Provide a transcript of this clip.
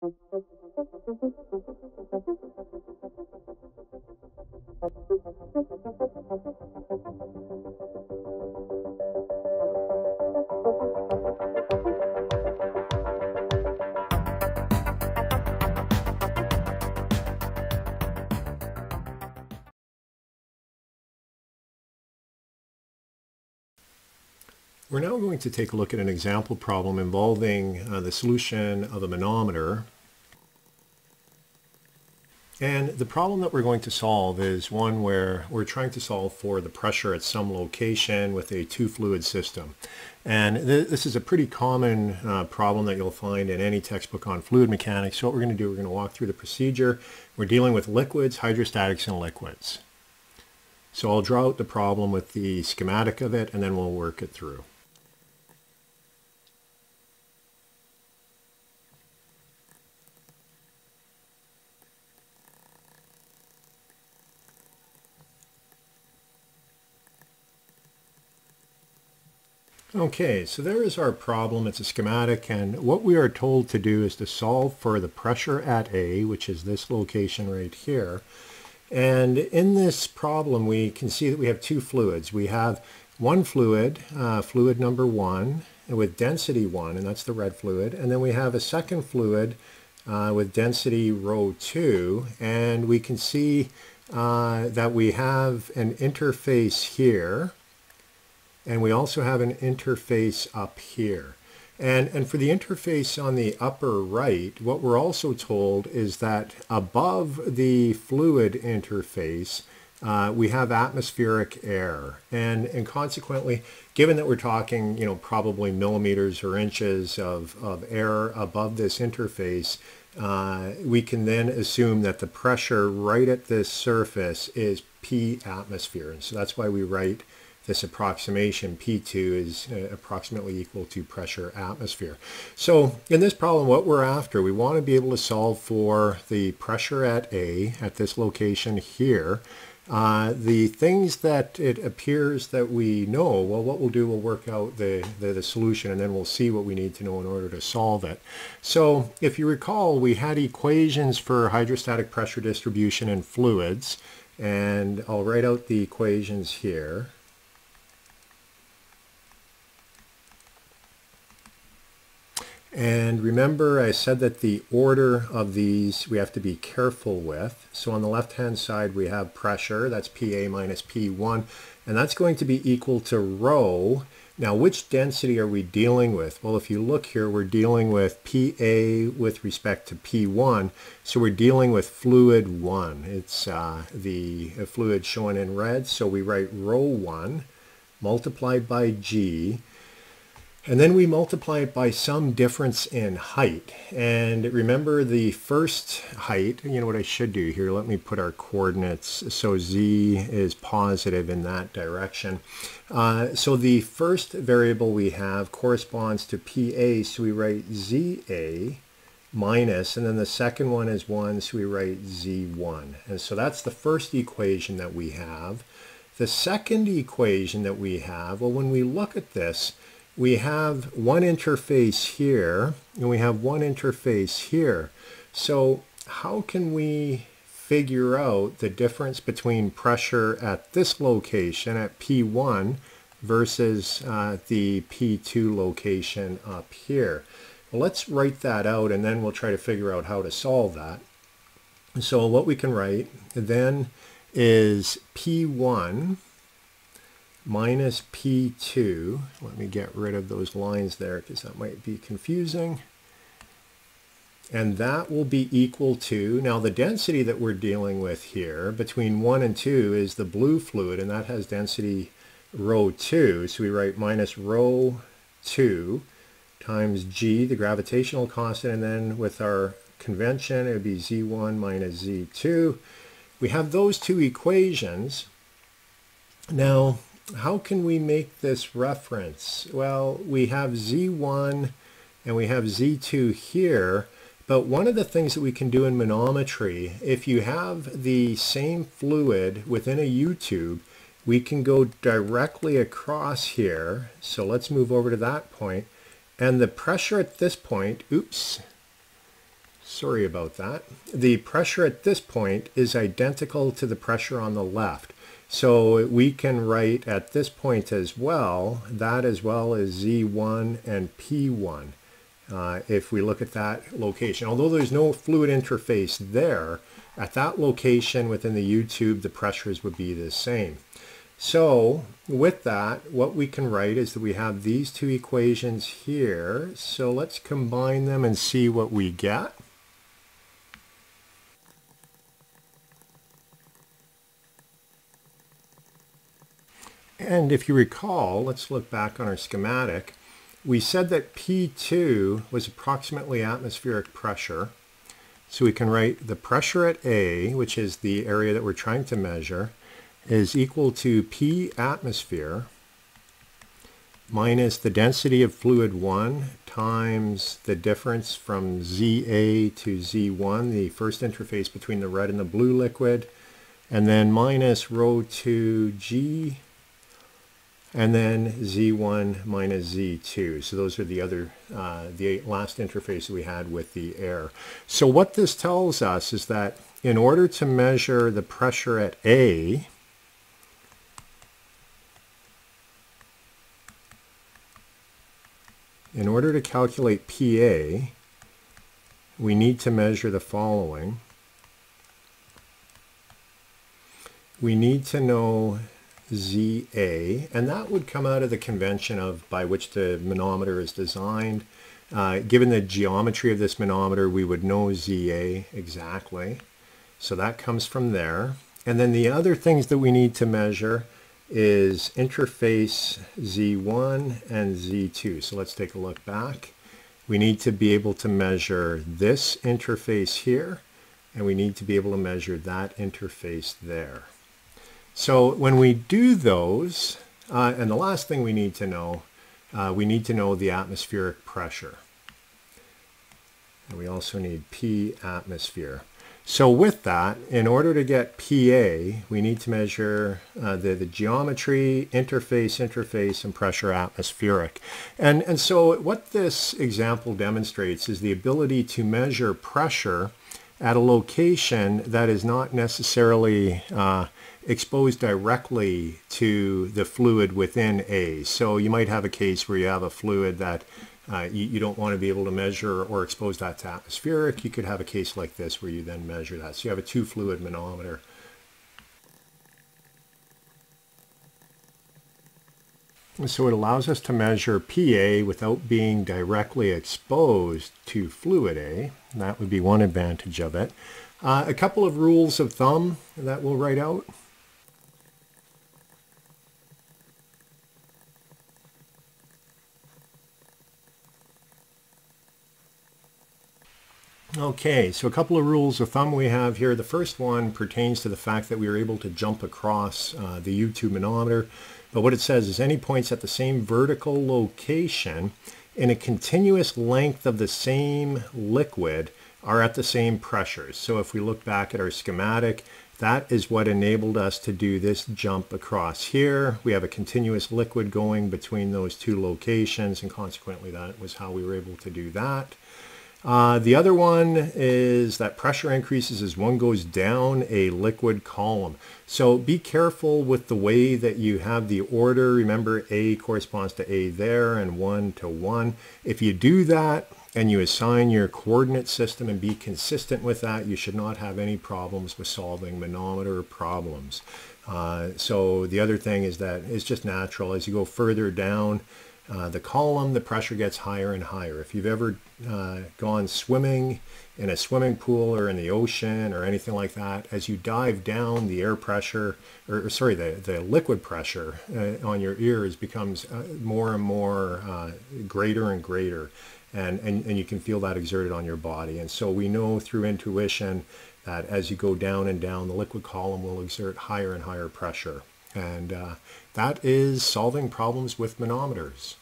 Thank you. We're now going to take a look at an example problem involving uh, the solution of a manometer. And the problem that we're going to solve is one where we're trying to solve for the pressure at some location with a two-fluid system. And th this is a pretty common uh, problem that you'll find in any textbook on fluid mechanics. So what we're going to do, we're going to walk through the procedure. We're dealing with liquids, hydrostatics, and liquids. So I'll draw out the problem with the schematic of it, and then we'll work it through. Okay, so there is our problem. It's a schematic, and what we are told to do is to solve for the pressure at A, which is this location right here. And in this problem, we can see that we have two fluids. We have one fluid, uh, fluid number one, with density one, and that's the red fluid. And then we have a second fluid uh, with density rho two, and we can see uh, that we have an interface here and we also have an interface up here. And, and for the interface on the upper right, what we're also told is that above the fluid interface, uh, we have atmospheric air. And, and consequently, given that we're talking, you know, probably millimeters or inches of, of air above this interface, uh, we can then assume that the pressure right at this surface is P atmosphere. And so that's why we write this approximation, P2 is uh, approximately equal to pressure atmosphere. So in this problem, what we're after, we want to be able to solve for the pressure at A at this location here. Uh, the things that it appears that we know, well, what we'll do, we'll work out the, the, the, solution and then we'll see what we need to know in order to solve it. So if you recall, we had equations for hydrostatic pressure distribution in fluids, and I'll write out the equations here. And remember I said that the order of these we have to be careful with. So on the left hand side we have pressure, that's PA minus P1, and that's going to be equal to rho. Now which density are we dealing with? Well if you look here we're dealing with PA with respect to P1, so we're dealing with fluid 1. It's uh, the fluid shown in red, so we write rho 1 multiplied by G and then we multiply it by some difference in height. And remember the first height, you know what I should do here, let me put our coordinates so z is positive in that direction. Uh, so the first variable we have corresponds to PA, so we write ZA minus, and then the second one is 1, so we write Z1. And so that's the first equation that we have. The second equation that we have, well, when we look at this, we have one interface here and we have one interface here. So how can we figure out the difference between pressure at this location at P1 versus uh, the P2 location up here? Well, let's write that out and then we'll try to figure out how to solve that. So what we can write then is P1 minus P2. Let me get rid of those lines there because that might be confusing. And that will be equal to, now the density that we're dealing with here between 1 and 2 is the blue fluid, and that has density rho 2. So we write minus rho 2 times g, the gravitational constant, and then with our convention, it would be z1 minus z2. We have those two equations. Now, how can we make this reference? Well, we have Z1 and we have Z2 here, but one of the things that we can do in manometry, if you have the same fluid within a U-tube, we can go directly across here. So let's move over to that point. And the pressure at this point, oops, sorry about that. The pressure at this point is identical to the pressure on the left. So we can write at this point as well, that as well as Z1 and P1. Uh, if we look at that location. Although there's no fluid interface there, at that location within the U-tube, the pressures would be the same. So with that, what we can write is that we have these two equations here. So let's combine them and see what we get. And if you recall, let's look back on our schematic. We said that P2 was approximately atmospheric pressure. So we can write the pressure at A, which is the area that we're trying to measure, is equal to P atmosphere minus the density of fluid 1 times the difference from ZA to Z1, the first interface between the red and the blue liquid, and then minus rho 2G, and then Z1 minus Z2. So those are the other, uh, the last interface we had with the air. So what this tells us is that in order to measure the pressure at A, In order to calculate PA, we need to measure the following. We need to know ZA, and that would come out of the convention of by which the manometer is designed. Uh, given the geometry of this manometer, we would know ZA exactly. So that comes from there. And then the other things that we need to measure is interface Z1 and Z2. So let's take a look back. We need to be able to measure this interface here, and we need to be able to measure that interface there. So when we do those, uh, and the last thing we need to know, uh, we need to know the atmospheric pressure. And we also need P atmosphere. So with that, in order to get PA, we need to measure uh, the, the geometry, interface, interface, and pressure atmospheric. And, and so what this example demonstrates is the ability to measure pressure at a location that is not necessarily uh, exposed directly to the fluid within A. So you might have a case where you have a fluid that uh, you, you, don't want to be able to measure or expose that to atmospheric. You could have a case like this where you then measure that. So you have a two fluid manometer. So it allows us to measure PA without being directly exposed to fluid A. That would be one advantage of it. Uh, a couple of rules of thumb that we'll write out. Okay, so a couple of rules of thumb we have here. The first one pertains to the fact that we are able to jump across uh, the U-tube manometer. But what it says is any points at the same vertical location in a continuous length of the same liquid are at the same pressures. So if we look back at our schematic, that is what enabled us to do this jump across here. We have a continuous liquid going between those two locations and consequently that was how we were able to do that. Uh, the other one is that pressure increases as one goes down a liquid column. So be careful with the way that you have the order. Remember A corresponds to A there and 1 to 1. If you do that and you assign your coordinate system and be consistent with that, you should not have any problems with solving manometer problems. Uh, so the other thing is that it's just natural. As you go further down, uh, the column, the pressure gets higher and higher. If you've ever uh, gone swimming in a swimming pool or in the ocean or anything like that, as you dive down, the air pressure, or, or sorry, the, the liquid pressure uh, on your ears becomes uh, more and more uh, greater and greater. And, and, and you can feel that exerted on your body. And so we know through intuition that as you go down and down, the liquid column will exert higher and higher pressure. And that is solving problems with manometers.